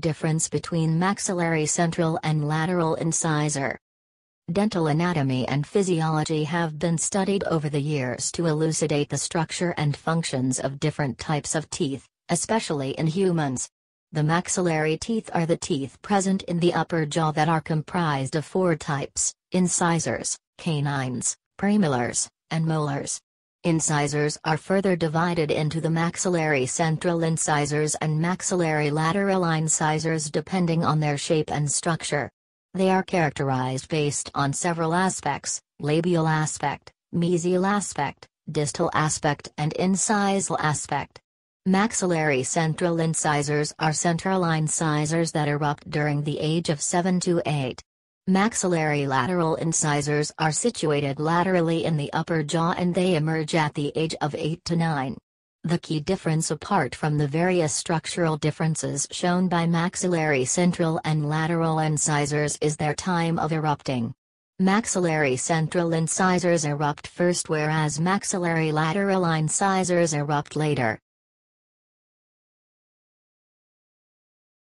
Difference between maxillary central and lateral incisor. Dental anatomy and physiology have been studied over the years to elucidate the structure and functions of different types of teeth, especially in humans. The maxillary teeth are the teeth present in the upper jaw that are comprised of four types incisors, canines, premolars, and molars. Incisors are further divided into the maxillary central incisors and maxillary lateral incisors depending on their shape and structure. They are characterized based on several aspects, labial aspect, mesial aspect, distal aspect and incisal aspect. Maxillary central incisors are central incisors that erupt during the age of 7 to 8. Maxillary lateral incisors are situated laterally in the upper jaw and they emerge at the age of 8 to 9. The key difference apart from the various structural differences shown by maxillary central and lateral incisors is their time of erupting. Maxillary central incisors erupt first whereas maxillary lateral incisors erupt later.